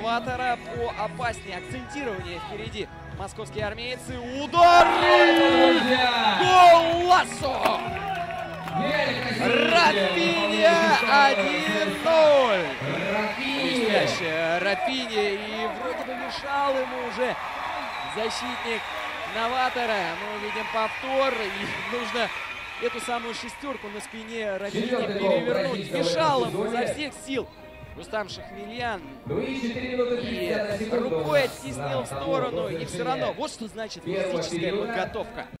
новатора по опаснее. Акцентирование впереди. Московские армейцы. Удар! Гол Лассо! Рафиня 1-0. Блестящая Рафиня. И вроде бы мешал ему уже защитник новатора. Мы видим повтор. И нужно эту самую шестерку на спине Рафини перевернуть. Мешал ему изо всех сил. Рустам Шахмельян. И рукой оттеснил в сторону, и все равно, вот что значит физическая подготовка.